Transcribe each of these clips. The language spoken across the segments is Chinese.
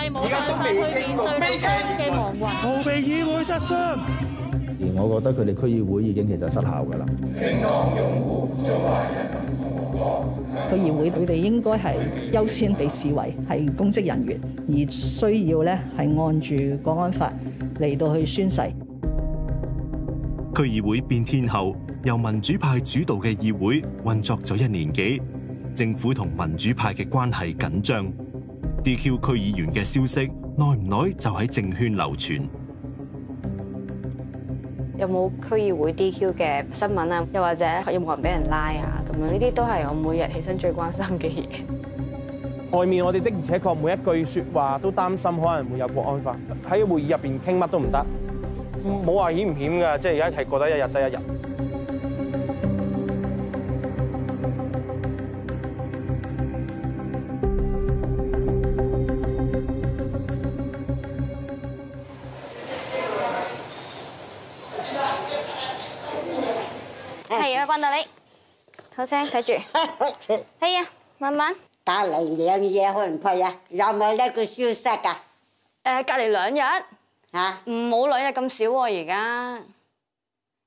民政專員，你係咪冇辦法去面對六四嘅亡魂？逃避議會質詢。而我覺得佢哋區議會已經其實失效㗎啦。區議會佢哋應該係優先被視為係公職人員，而需要咧係按住國安法嚟到去宣誓。區議會變天後，由民主派主導嘅議會運作咗一年幾，政府同民主派嘅關係緊張。DQ 區議員嘅消息，耐唔耐就喺政圈流傳。有冇區議會 DQ 嘅新聞啊？又或者有冇人俾人拉啊？咁樣呢啲都係我每日起身最關心嘅嘢。外面我哋的而且確每一句説話都擔心可能會有國安法，喺會議入邊傾乜都唔得，冇話險唔險㗎，即係而家係覺得一日得一日。係啊，幫到你，好聲睇住。係啊，慢慢。打嚟兩嘢去唔去啊？有冇呢個消息㗎？誒，隔離兩日嚇？唔冇兩日咁少喎，而家。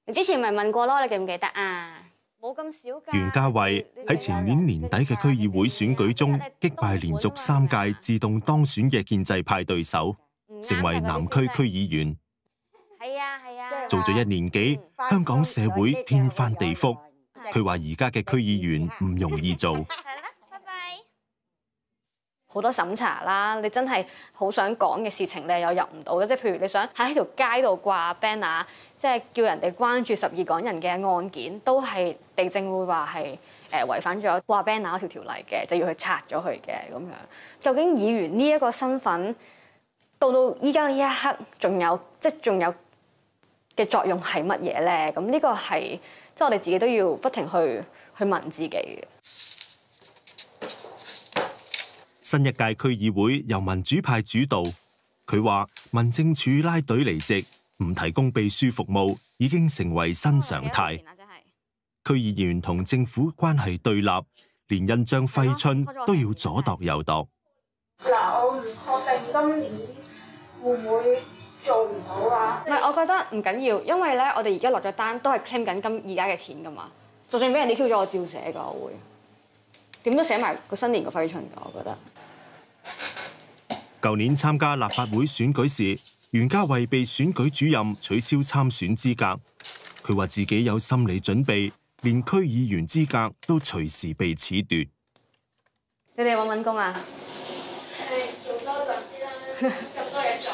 你之前咪問過咯，你記唔記得啊？冇咁少㗎。袁嘉蔚喺前年年底嘅區議會選舉中擊敗連續三屆自動當選嘅建制派對手，成為南區區議員。做咗一年幾，香港社會天翻地覆。佢話而家嘅區議員唔容易做。拜拜。好多審查啦，你真係好想講嘅事情，你又入唔到嘅。即係譬如你想喺條街度掛 banner，即係叫人哋關注十二港人嘅案件，都係地政會話係誒違反咗掛 banner 嗰條條例嘅，就要去拆咗佢嘅咁樣。究竟議員呢一個身份到到依家呢一刻，仲有即係仲有嘅作用係乜嘢咧？咁呢個係即係我哋自己都要不停去去問自己嘅。新一屆區議會由民主派主導，佢話民政處拉隊離席，唔提供秘書服務，已經成為新常態。區議員同政府關係對立，連印章揮春都要左度右度。嗱，我唔確定今年會唔會做唔到啊？唔係，我覺得唔緊要，因為咧，我哋而家落咗單，都係 claim 緊今而家嘅錢噶嘛。就算俾人哋 Q 咗，我照寫噶，我會點都寫埋個新年個揮春噶，我覺得。舊年參加立法會選舉時，袁嘉蔚被選舉主任取消參選資格。佢話自己有心理準備，連區議員資格都隨時被褫奪。你哋揾唔揾工啊？誒，做多陣先啦，咁多嘢做，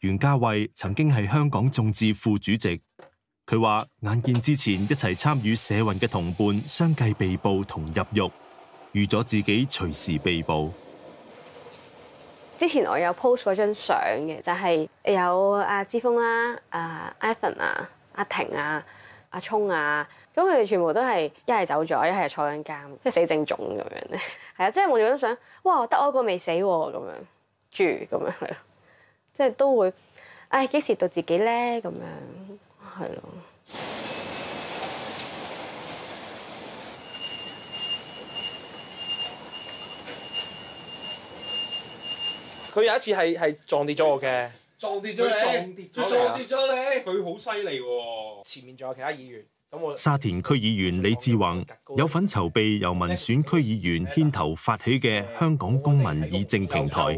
袁嘉蔚曾經係香港眾志副主席，佢話眼見之前一齊參與社運嘅同伴相繼被捕同入獄，預咗自己隨時被捕。之前我有 post 嗰張相嘅，就係、是、有阿之峰啦、阿 Evan 啊、阿婷啊、阿聰啊，咁佢哋全部都係一係走咗，一係坐紧监，即係死剩種咁樣咧。係啊，即係望住張相，哇！得我一個未死喎，咁樣住咁樣係咯。即係都會，唉，幾時到自己咧？咁樣係咯。佢有一次係係撞跌咗我嘅，撞跌咗你，佢撞跌咗你，佢好犀利喎。前面仲有其他議員，沙田區議員李志宏有份籌備由民選區議員牽頭發起嘅香港公民議政平台。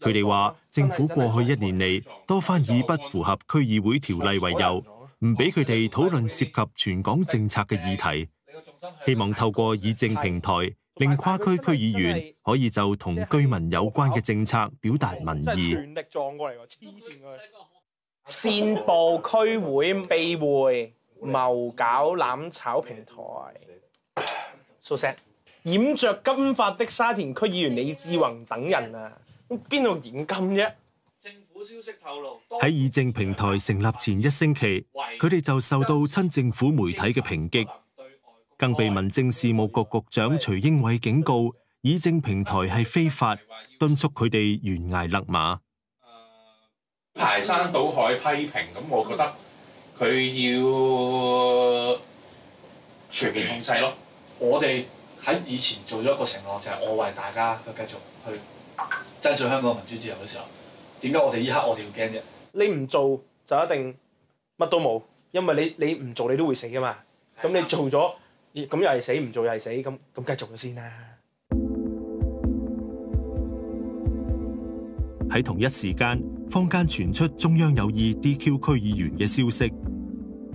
佢哋話，政府過去一年嚟多番以不符合區議會條例為由，唔俾佢哋討論涉及全港政策嘅議題。希望透過議政平台，令跨區區議員可以就同居民有關嘅政策表達民意。全力撞過嚟喎，黐線佢！煽暴區會避會。謀搞攬炒平台，so sad。染着金髮的沙田區議員李志宏等人啊，邊度染金啫？政府消息透露，喺議政平台成立前一星期，佢哋就受到親政府媒體嘅抨擊，更被民政事務局局長徐英偉警告，議政平台係非法，敦促佢哋懸崖勒馬。排山倒海批評，咁我覺得。佢要全面控制咯。我哋喺以前做咗一個承諾，就係我為大家去繼續去爭取香港民主自由嘅時候，點解我哋依刻我哋要驚啫？你唔做就一定乜都冇，因為你你唔做你都會死噶嘛。咁你做咗，咁又係死，唔做又係死，咁咁繼續咗先啦。喺同一時間，坊間傳出中央有意 DQ 區議員嘅消息，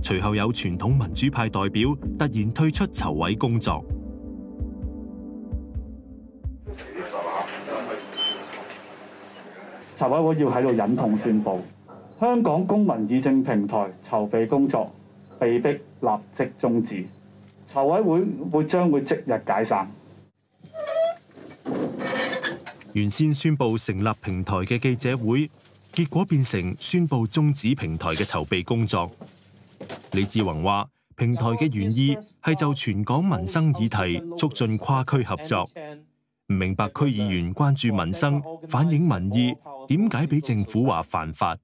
隨後有傳統民主派代表突然退出籌委工作。籌委會要喺度忍痛宣布，香港公民議政平台籌備工作被迫立即中止，籌委會會將會即日解散。原先宣布成立平台嘅記者會，結果變成宣布終止平台嘅籌備工作。李志宏話：平台嘅原意係就全港民生議題促進跨區合作，唔明白區議員關注民生、反映民意，點解俾政府話犯法？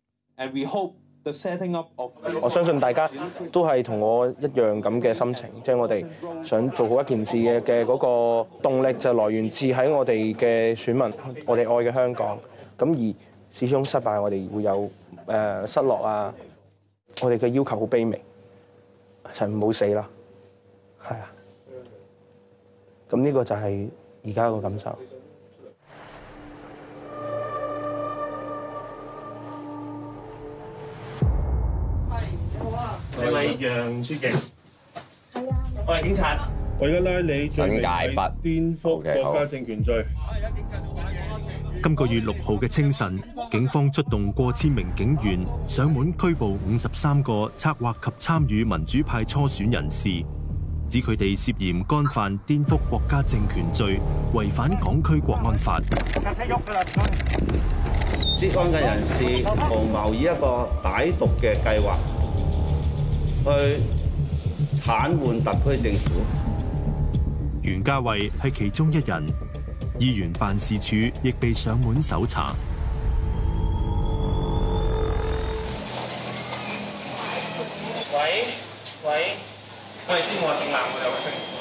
我相信大家都係同我一樣咁嘅心情，即係我哋想做好一件事嘅嘅嗰個動力就來源自喺我哋嘅選民，我哋愛嘅香港。咁而始終失敗，我哋會有誒失落啊！我哋嘅要求好卑微，就唔好死啦，係啊！咁呢個就係而家個感受。係咪楊書記？係啊，我係警察。我而家拉你罪名係顛覆国家政权罪。今個月六號嘅清晨，警方出動過千名警員上門拘捕五十三個策劃及參與民主派初選人士，指佢哋涉嫌干犯顛覆國家政權罪，違反港區國安法。涉案嘅人士圖謀以一個歹毒嘅計劃。去癱瘓特區政府。袁家慧係其中一人，議員辦事處亦被上門搜查。喂喂，我哋知我姓藍，我有個姓胡，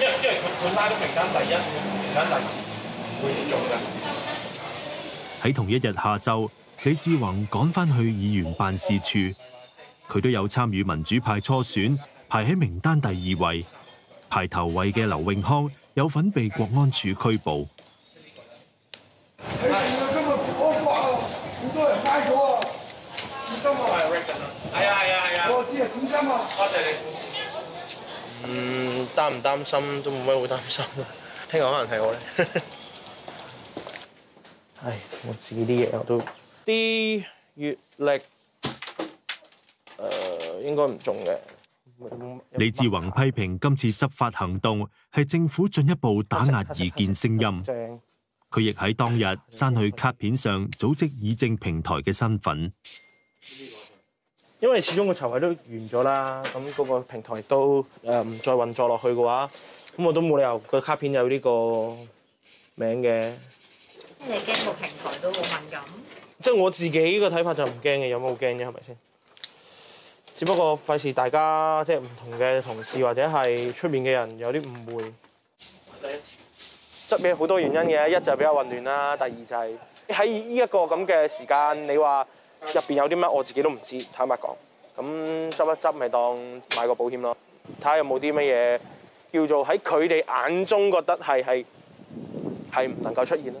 因為因為佢佢拉咗名單第一，名單第二會做嘅。喺同一日下晝。李志宏赶返去议员办事处，佢都有参与民主派初选，排喺名单第二位。排头位嘅刘永康有份被国安处拘捕。今日安法啊，好多人拉咗啊，小心啊！係啊係啊係啊！我知啊，小心啊！多謝你。嗯，擔唔担心都冇乜好担心。听日可能系我咧。唉，我自己啲嘢我都。啲閱歷，誒、呃、應該唔中嘅。李志宏批評今次執法行動係政府進一步打壓異見聲音。佢亦喺當日刪去卡片上組織議政平台嘅身份。因為始終個籌委都完咗啦，咁嗰個平台都誒唔再運作落去嘅話，咁我都冇理由個卡片有呢個名嘅。你驚個平台都好敏感？即係我自己個睇法就唔驚嘅，有乜好驚啫？係咪先？只不過費事大家即係唔同嘅同事或者係出面嘅人有啲誤會。側邊好多原因嘅，一就係比較混亂啦，第二就係喺呢一個咁嘅時間，你話入邊有啲乜，我自己都唔知，坦白講。咁執一執咪當買個保險咯，睇下有冇啲乜嘢叫做喺佢哋眼中覺得係係係唔能夠出現咯。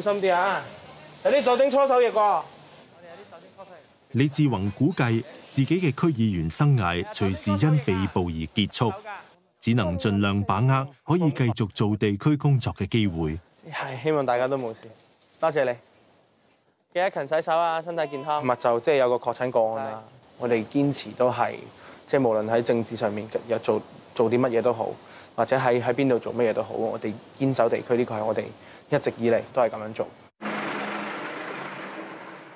小心啲啊！有啲酒精搓手液喎。李志宏估计自己嘅区议员生涯隨時因被捕而結束，只能盡量把握可以繼續做地區工作嘅機會。係希望大家都冇事，多謝你。記得勤洗手啊，身體健康。琴日就即係有個確診個案啦，我哋堅持都係即係無論喺政治上面有做做啲乜嘢都好，或者喺喺邊度做乜嘢都好，我哋堅守地區呢個係我哋一直以嚟都係咁樣做。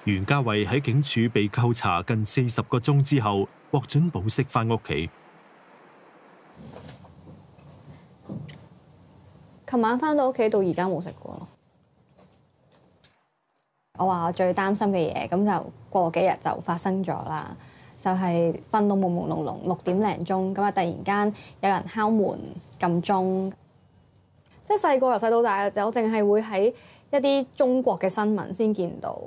袁家慧喺警署被扣查近四十個鐘之後，獲准保釋翻屋企。琴晚翻到屋企到而家冇食過咯。我話我最擔心嘅嘢，咁就過幾日就發生咗啦。就係瞓到朦朦朧朧，六點零鐘咁啊，突然間有人敲門撳鐘。即係細個由細到大嘅時候，我淨係會喺一啲中國嘅新聞先見到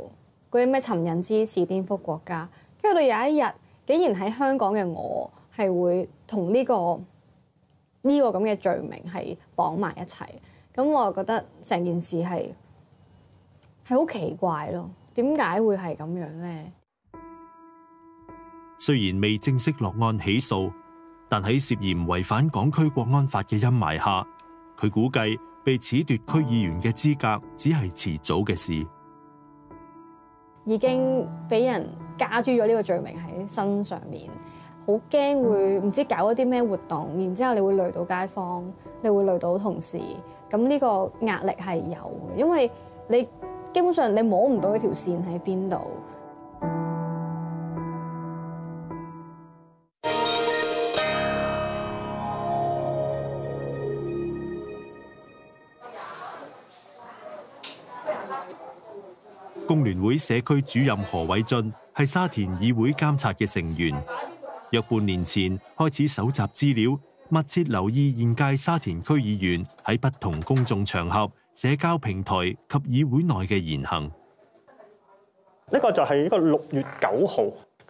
嗰啲咩尋人之事、顛覆國家。跟住到有一日，竟然喺香港嘅我係會同呢個呢個咁嘅罪名係綁埋一齊。咁我覺得成件事係係好奇怪咯。點解會係咁樣咧？雖然未正式落案起訴，但喺涉嫌違反港區國安法嘅陰霾下，佢估計被褫奪區議員嘅資格只係遲早嘅事。已經俾人加諸咗呢個罪名喺身上面，好驚會唔知搞一啲咩活動，然之後你會累到街坊，你會累到同事，咁呢個壓力係有嘅，因為你基本上你摸唔到呢條線喺邊度。工联会社区主任何伟俊系沙田议会监察嘅成员，约半年前开始搜集资料，密切留意现届沙田区议员喺不同公众场合、社交平台及议会内嘅言行。呢个就系一个六月九号，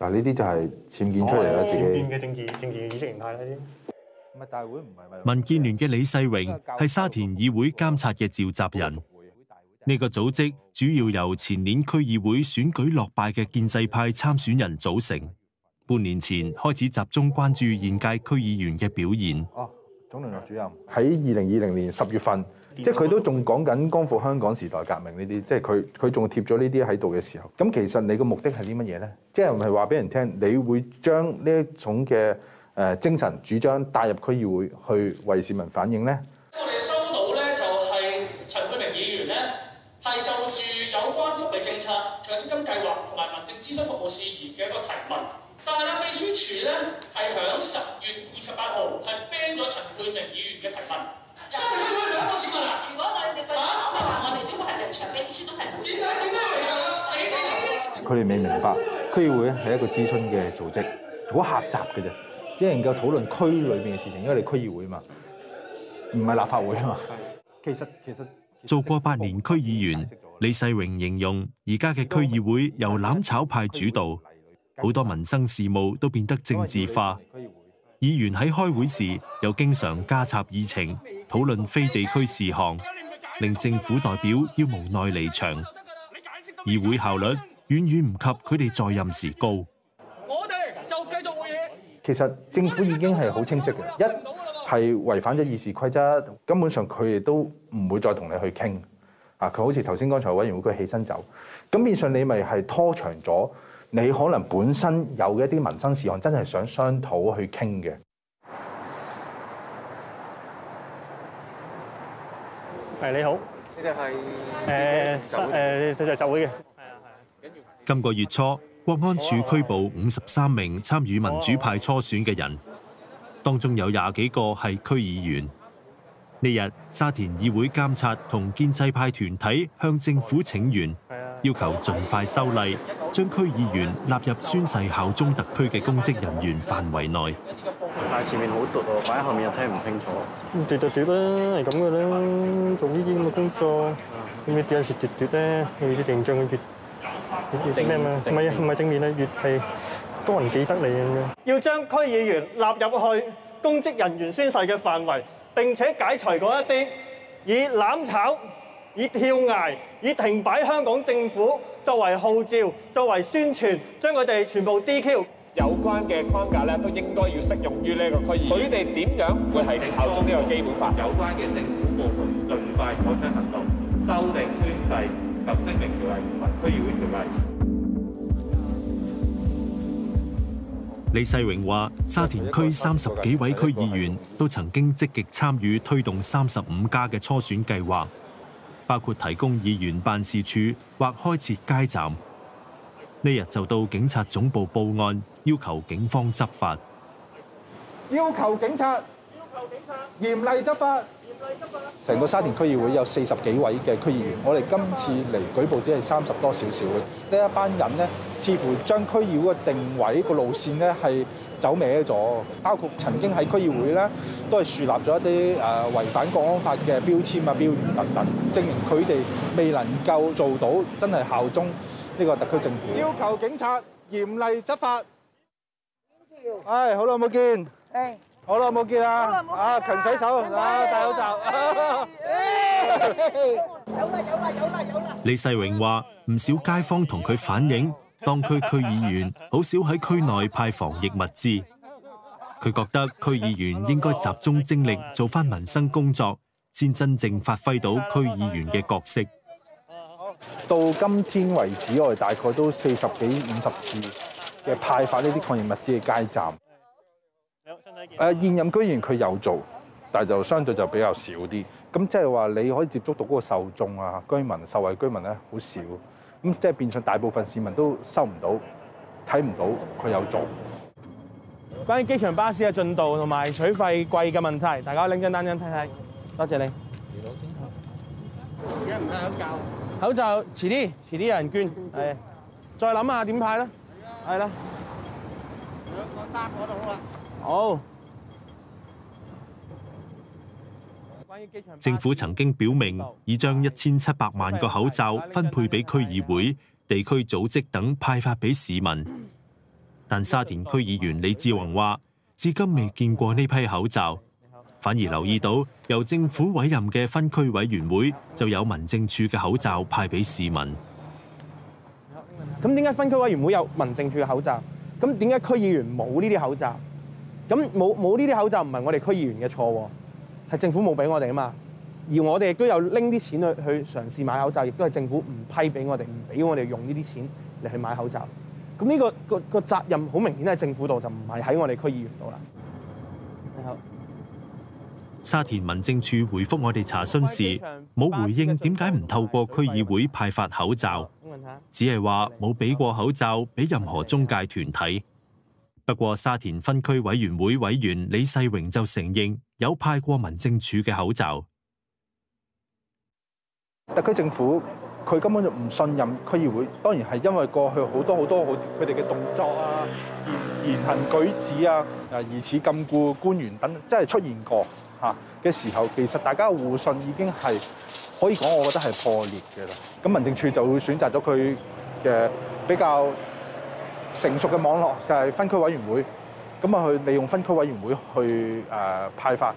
嗱，呢啲就係僭建出嚟啦，自己。僭建嘅政治政治意識形態啦啲。唔係大會唔係民建聯嘅李世榮係沙田議會監察嘅召集人。呢個組織主要由前年區議會選舉落敗嘅建制派參選人組成。半年前開始集中關注現屆區議員嘅表現。哦，總聯絡主任喺二零二零年十月份，即係佢都仲講緊光復香港時代革命呢啲，即係佢佢仲貼咗呢啲喺度嘅時候。咁其實你個目的係啲乜嘢咧？即係唔係話俾人聽，你會將呢一種嘅誒精神主張帶入區議會去為市民反映咧？我哋收到咧就係陳佩明議員咧，係就住有關福利政策、強積金計劃同埋民政諮詢服務事宜嘅一個提問。但係咧，秘書處咧係響十月二十八號係 ban 咗陳佩明議員嘅提問。所以佢佢兩個市民啊！如果我哋個考慮話，我哋都係離場，秘書處都係冇。點解點解離場啊？你哋佢哋未明白區議會係一個諮詢嘅組織，好狹窄嘅啫，只能夠討論區裏面嘅事情，因為你區議會嘛，唔係立法會啊嘛。其實其實做過八年區議員，李世榮形容而家嘅區議會由攬炒派主導，好多民生事務都變得政治化。議員喺開會時，又經常加插議程，討論非地區事項，令政府代表要無奈離場。議會效率遠遠唔及佢哋在任時高。我哋就繼續會議。其實政府已經係好清晰嘅，一係違反咗議事規則，根本上佢哋都唔會再同你去傾。啊，佢好似頭先剛才委員會佢起身走，咁變相你咪係拖長咗，你可能本身有嘅一啲民生事項真係想商討去傾嘅。係你好，你哋係誒誒就集會嘅。今個月初，國安處拘捕五十三名參與民主派初選嘅人，當中有廿幾個係區議員。呢日沙田議會監察同建制派團體向政府請願，要求盡快修例，將區議員納入宣誓效忠特區嘅公職人員範圍內。但係前面好篤喎，擺喺後面又聽唔清楚。奪就奪啦，係咁嘅啦，做呢啲咁嘅工作，咁你有陣時奪奪咧，你啲形象越越咩嘛？唔係啊，唔係正面啊，越係多人記得你咁樣。要將區議員納入去公職人員宣誓嘅範圍，並且解除嗰一啲以攬炒、以跳崖、以停擺香港政府作為號召、作為宣傳，將佢哋全部 DQ。有關嘅框架咧，都應該要適用於呢一個區議員。佢哋點樣會係效忠呢個基本法？有關嘅政府部門盡快採取行動，修訂宣誓及聲明條例同埋區議會條例。李世榮話：沙田區三十幾位區議員都曾經積極參與推動三十五加嘅初選計劃，包括提供議員辦事處或開設街站。呢日就到警察總部報案，要求警方執法。要求警察嚴厲執法。成個沙田區議會有四十幾位嘅區議員，我哋今次嚟舉報只係三十多少少嘅。呢一班人呢，似乎將區議會嘅定位個路線呢係走歪咗，包括曾經喺區議會呢都係樹立咗一啲誒違反國安法嘅標籤啊、標語等等，證明佢哋未能夠做到真係效忠呢個特區政府。要求警察嚴厲執法。唉，好耐冇見。誒。好耐冇見啦！啊，勤洗手，啊，戴口罩。有啦有啦有啦有啦！李世榮話：唔少街坊同佢反映，當區區議員好少喺區內派防疫物資。佢覺得區議員應該集中精力做翻民生工作，先真正發揮到區議員嘅角色。到今天為止，我哋大概都四十幾五十次嘅派發呢啲抗疫物資嘅街站。誒現任區議員佢有做，但係就相對就比較少啲。咁即係話你可以接觸到嗰個受眾啊、居民、受惠居民咧，好少。咁即係變相大部分市民都收唔到、睇唔到佢有做。關於機場巴士嘅進度同埋取費貴嘅問題，大家拎張單張睇睇。多謝你。而家唔戴口罩。口罩遲啲，遲啲有人捐。係。再諗下點派啦。係啦。兩個三個都好啦。好。政府曾經表明，已將一千七百萬個口罩分配俾區議會、地區組織等派發俾市民。但沙田區議員李志宏話，至今未見過呢批口罩，反而留意到由政府委任嘅分區委員會就有民政處嘅口罩派俾市民。咁點解分區委員會有民政處嘅口罩？咁點解區議員冇呢啲口罩？咁冇冇呢啲口罩唔係我哋區議員嘅錯喎，係政府冇俾我哋啊嘛。而我哋亦都有拎啲錢去去嘗試買口罩，亦都係政府唔批俾我哋，唔俾我哋用呢啲錢嚟去買口罩。咁呢個個個責任好明顯喺政府度，就唔係喺我哋區議員度啦。你好，沙田民政處回覆我哋查詢時，冇回應點解唔透過區議會派發口罩，只係話冇俾過口罩俾任何中介團體。不過沙田分區委員會委員李世榮就承認有派過民政處嘅口罩。特區政府佢根本就唔信任區議會，當然係因為過去好多好多好佢哋嘅動作啊、言行舉止啊、啊疑似禁锢官員等，真係出現過嚇嘅時候，其實大家互信已經係可以講，我覺得係破裂嘅啦。咁民政處就會選擇咗佢嘅比較成熟嘅網絡就係分區委員會，咁啊去利用分區委員會去誒派發。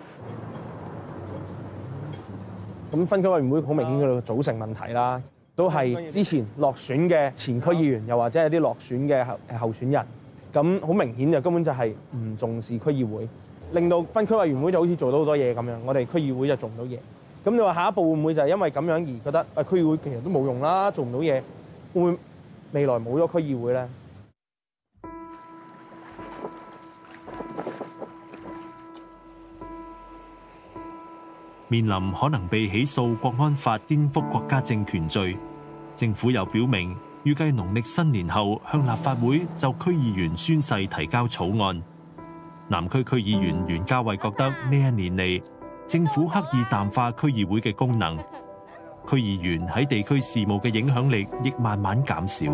咁分區委員會好明顯佢個組成問題啦。都係之前落選嘅前區議員，又或者係啲落選嘅候候選人。咁好明顯就根本就係唔重視區議會，令到分區委員會就好似做到好多嘢咁樣，我哋區議會就做唔到嘢。咁你話下一步會唔會就係因為咁樣而覺得啊區議會其實都冇用啦，做唔到嘢，會唔會未來冇咗區議會咧？面臨可能被起訴國安法顛覆國家政權罪，政府又表明預計農曆新年後向立法會就區議員宣誓提交草案。南區區議員袁嘉蔚覺得呢一年嚟，政府刻意淡化區議會嘅功能，區議員喺地區事務嘅影響力亦慢慢減少。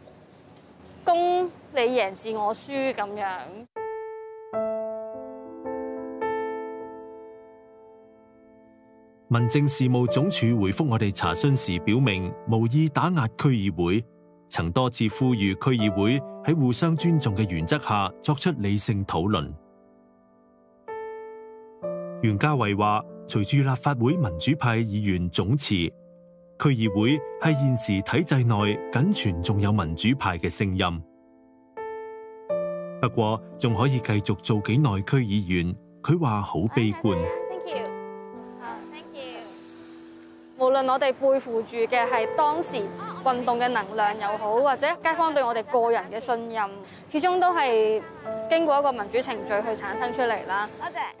公你贏自我輸咁樣。民政事務總署回覆我哋查詢時，表明無意打壓區議會，曾多次呼籲區議會喺互相尊重嘅原則下作出理性討論。袁嘉蔚話：隨住立法會民主派議員總辭，區議會係現時體制內僅存仲有民主派嘅聲音。不過，仲可以繼續做幾耐區議員，佢話好悲觀。無論我哋背負住嘅係當時運動嘅能量又好，或者街坊對我哋個人嘅信任，始終都係經過一個民主程序去產生出嚟啦。多謝。